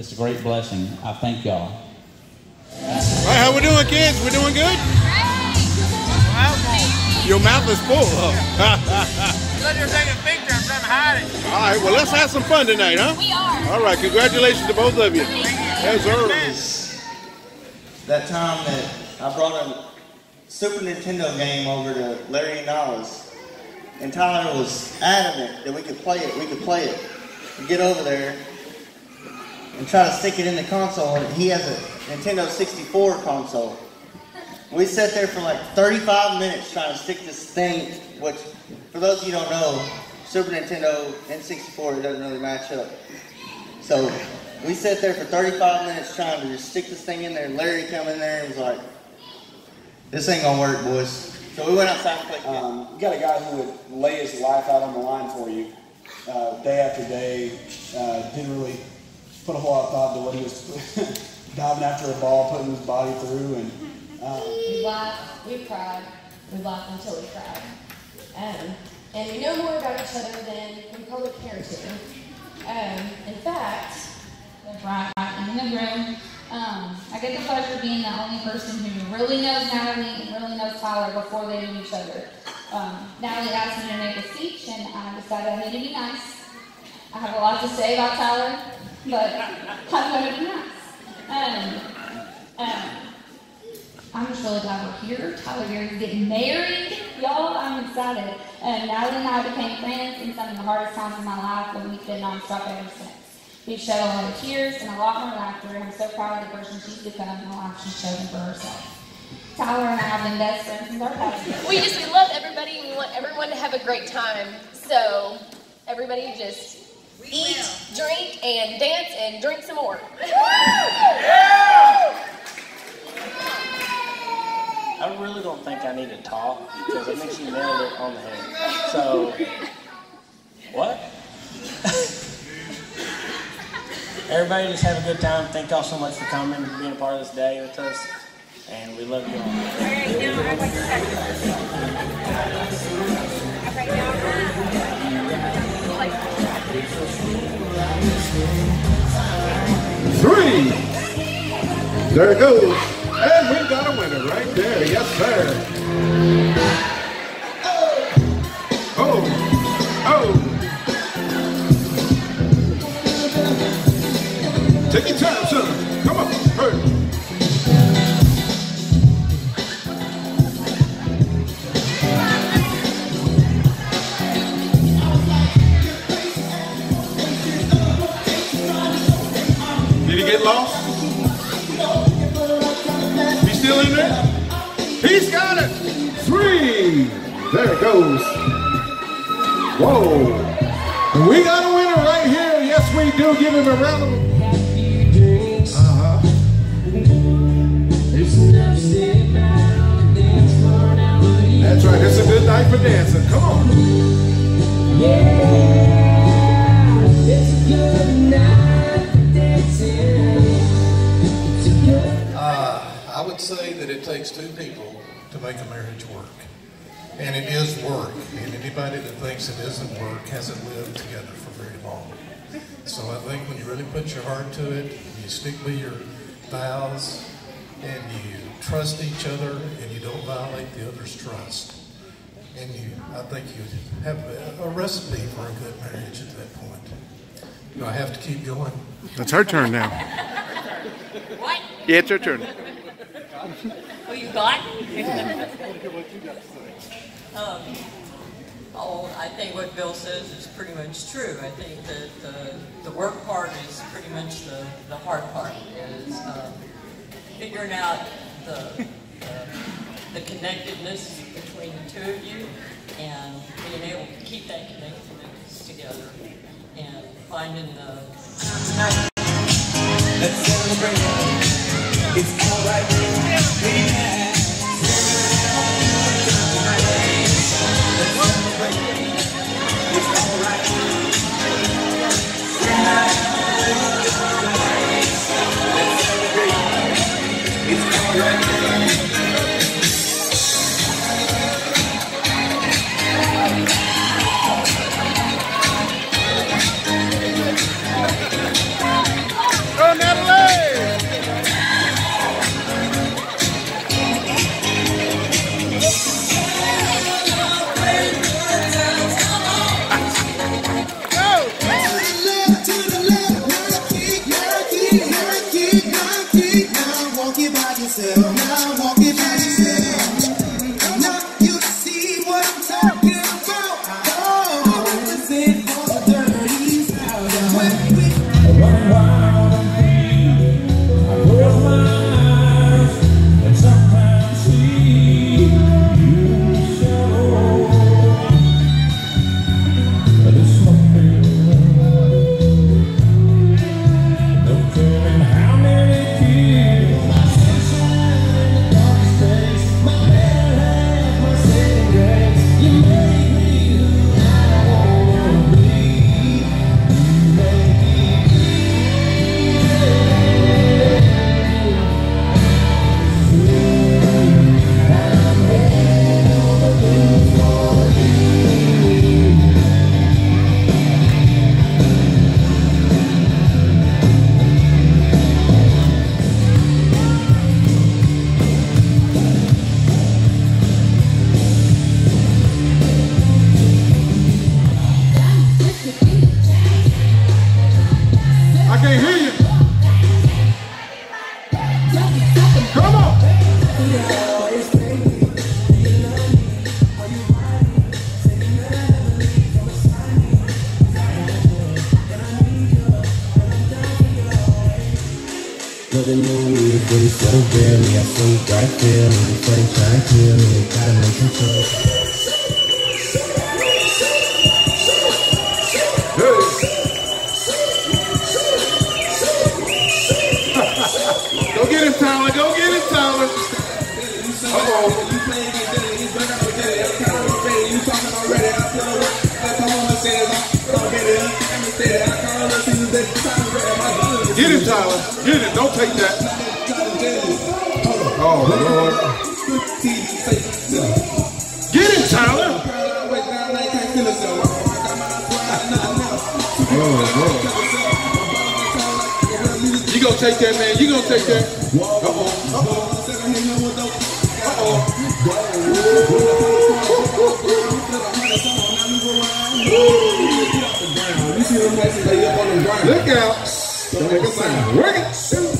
it's a great blessing. I thank y'all. All right, how we doing, kids? We're doing good? Your mouth is full. Huh? Let her take a picture. I'm trying to hide it. All right, well, let's have some fun tonight, huh? We are. All right, congratulations to both of you. Yes, sir. that time that I brought a Super Nintendo game over to Larry and Nala's, and Tyler was adamant that we could play it, we could play it. We get over there and try to stick it in the console, and he has a Nintendo 64 console. We sat there for like 35 minutes trying to stick this thing, which, for those of you don't know, Super Nintendo and 64, it doesn't really match up. So we sat there for 35 minutes trying to just stick this thing in there. And Larry come in there and was like, "This ain't gonna work, boys." So we went outside and played. Um, you got a guy who would lay his life out on the line for you, uh, day after day. Uh, didn't really put a whole lot of thought to what he was diving after a ball, putting his body through, and um, We laughed, we cried, we laughed until we cried. Um, and we know more about each other than we probably care to. Um, in fact, right in the room. Um, I get the pleasure of being the only person who really knows Natalie and really knows Tyler before they knew each other. Um, Natalie asked me to make a speech, and I decided I need to be nice. I have a lot to say about Tyler, but I'm going to be. Um, um, I'm just really glad we're here. Tyler Gary's getting married. Y'all, I'm excited. And Natalie and I became friends in some of the hardest times of my life, and we've been nonstop ever since. We've shed a lot of tears and a lot more laughter, and I'm so proud of the person she's become and the life she's chosen for herself. Tyler and I have been best friends since our past. We just we love everybody and we want everyone to have a great time. So everybody just eat, drink, and dance and drink some more. I really don't think I need to talk because I think she nailed it on the head. So, what? Everybody just have a good time. Thank y'all so much for coming, and being a part of this day with us, and we love you all. Uh, Three. There it goes. And we've got a winner right there. Yes, sir. Oh. Oh. oh. Take your time, he get lost? He's still in there? He's got it. Three. There it goes. Whoa. We got a winner right here. Yes, we do. Give him a round of Uh-huh. That's right. It's a good night for dancing. Come on. That it takes two people to make a marriage work. And it is work. And anybody that thinks it isn't work hasn't lived together for very long. So I think when you really put your heart to it, you stick by your vows, and you trust each other, and you don't violate the other's trust. And you, I think you have a, a recipe for a good marriage at that point. Do I have to keep going? That's her turn now. What? Yeah, it's her turn. Who you got? Um, oh, I think what Bill says is pretty much true. I think that the, the work part is pretty much the, the hard part, is um, figuring out the, the, the connectedness between the two of you and being able to keep that connectedness together and finding the Let's celebrate. It's alright. So barely. I so gotta feel it try to kill. Gotta make some choice. Go get him, Tyler. Go get him, Tyler. Get him, Tyler. Get it. Don't take that. Oh, Lord. Get him, Tyler. Oh, Lord. You gonna take that, man. You gonna take that. Uh-oh. Look out. Don't make a sound. Work it.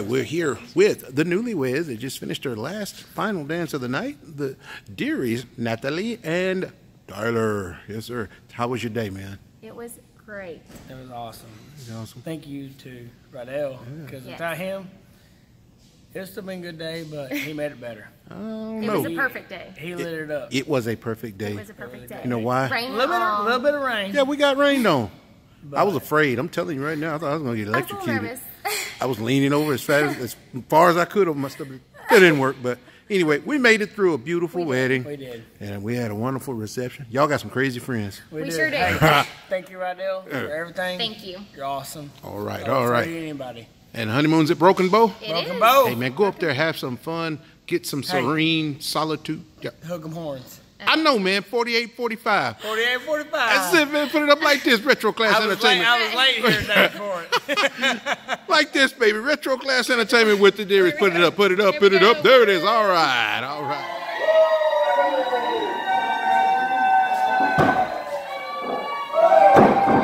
we're here with the newlyweds. They just finished their last final dance of the night. The Dearys, Natalie and Tyler. Yes, sir. How was your day, man? It was great. It was awesome. It was awesome. Thank you to Radell because Yes. without him, it's still been a good day, but he made it better. Oh, It no. was a perfect day. He lit it up. It was a perfect day. It was a perfect day. You know why? Rain A little bit, of, on. little bit of rain. Yeah, we got rained on. I was afraid. I'm telling you right now. I thought I was going to get I was a little electrocuted. Nervous. I was leaning over as fast as far as I could on my stomach. It didn't work, but anyway, we made it through a beautiful wedding. We did. And we had a wonderful reception. Y'all got some crazy friends. We sure did. Thank you, Radell, Yeah. for everything. Thank you. You're awesome. All right, all right. forget Anybody. And honeymoon's at Broken Bow? It Broken is. Bow. Hey, man, go up there, have some fun, get some Hey. serene solitude. Yeah. Hook 'em horns. I know, man, 48, 45. 48, 45. That's it, man. Put it up like this, retro class I was, late, entertainment. I was late here today for it. like this, baby. Retro class entertainment with the dearest. Put it up, put it up, put it up. There it is. All right, all right.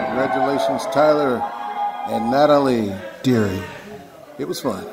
Congratulations, Tyler and Natalie Deary. It was fun.